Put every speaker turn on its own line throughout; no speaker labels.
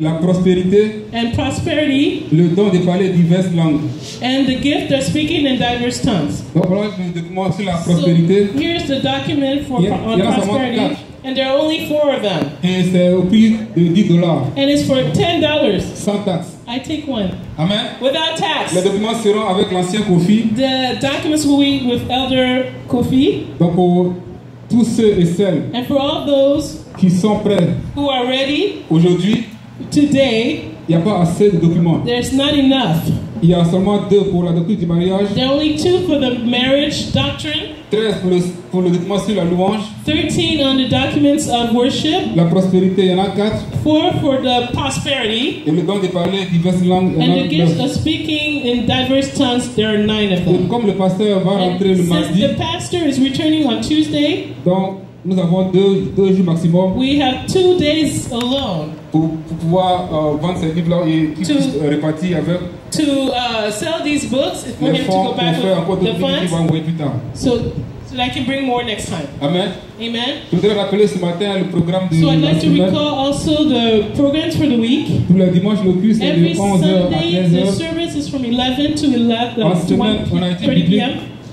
la prospérité,
and prosperity,
le don de parler diverses langues.
and the gift of speaking in diverse tongues.
Donc voilà le document sur la
So here's the document for
Yeah,
on
yeah,
prosperity, and there are only four of them,
et c'est au prix de 10 dollars,
and it's for ten dollars.
sans taxe.
I take one
Amen.
without tax.
Les documents seront avec l'ancien Kofi.
The documents will be with Elder Kofi,
Donc pour tous ceux et celles
and for all those
qui sont prêts
who are ready
aujourd'hui,
today,
il n'y a pas assez de documents.
there's not enough.
Il y a seulement deux pour la doctrine du mariage,
There are only two for the marriage doctrine,
13 pour le, pour le document sur la louange,
13 on the documents of worship,
la prospérité, il y en a 4,
four for the prosperity,
et le don de parler diverses langues, il y en
and the gift of speaking in diverse tongues, there are nine of
Et
them.
comme le pasteur va
And
rentrer le
since the pastor is returning on Tuesday,
donc nous avons deux, deux jours maximum
we have two days alone
pour, pour pouvoir euh, vendre ces livres-là et qu'ils
To-
puissent euh, répartir avec
to uh, sell these books for him to go back with the funds
envoyer plus tard.
so, so I can bring more next time.
Amen.
Amen.
Je voudrais rappeler ce matin le programme de
So I'd like to
semaine.
recall also the programs for the week.
Tous les dimanches, le culte c'est de
Every
11h à
Sunday, the
15h.
service is from 11 to 11,
En
uh,
semaine, on a
1
été
30
biblique
p.m.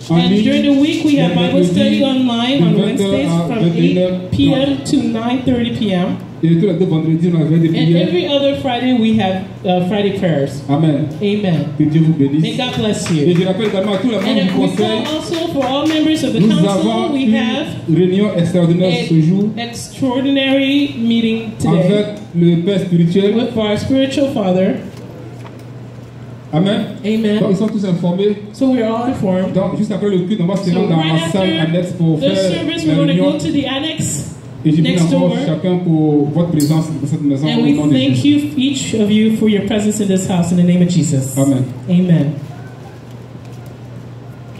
And during the week, we have Bible study online on Wednesdays from 8 p.m. to 9:30 p.m.
Et tous les deux vendredis, on avait des
And every other Friday, we have uh, Friday prayers.
Amen.
Amen.
Que Dieu vous
May. God bless
Et
you.
je rappelle également à tous les membres
And
du
we call
conseil,
also for all members of the
nous
council,
avons
we have
réunion extraordinaire ce jour
an extraordinary meeting today
avec le Père spirituel.
with our spiritual father.
Amen. Donc,
Amen.
ils sont tous informés.
So we are all informed.
Donc, juste après le culte, on va se
So
rendre dans
right
la salle
after
annexe pour
the
faire
service,
la
we're going to
réunion.
go to the annex,
Et je encore
door.
chacun pour votre présence dans cette maison
and
au
we
nom de
thank
Jésus.
you, each of you, for your presence in this house in the name of Jesus.
Amen.
Amen.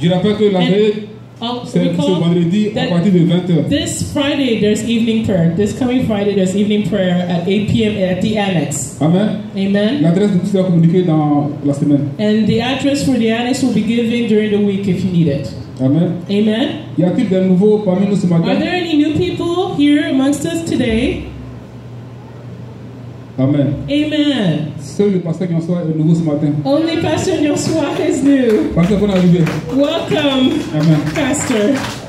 Je rappelle que la veille,
I'll
c'est ce vendredi à partir de 20h.
this Friday there's evening prayer. This coming Friday there's evening prayer at 8 p.m. at the annex.
Amen.
Amen.
L'adresse sera communiquée dans la semaine.
And the address for the annex will be given during the week if you need it.
Amen.
Amen.
Y a-t-il des nouveaux parmi nous ce
Are there any new people here amongst us today?
Amen.
Amen.
Seul le pasteur qui en soit est nouveau ce matin.
Only Pastor Yosua is new.
Pasteur, bon arrivé.
Welcome,
Amen.
Pastor.